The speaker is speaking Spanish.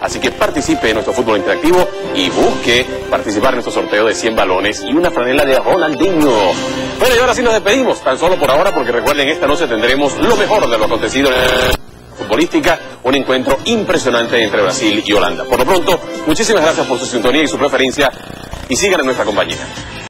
Así que participe en nuestro fútbol interactivo y busque participar en nuestro sorteo de 100 balones y una franela de Ronaldinho. Bueno, y ahora sí nos despedimos, tan solo por ahora, porque recuerden, esta noche tendremos lo mejor de lo acontecido en la futbolística, un encuentro impresionante entre Brasil y Holanda. Por lo pronto, muchísimas gracias por su sintonía y su preferencia y sigan en nuestra compañía.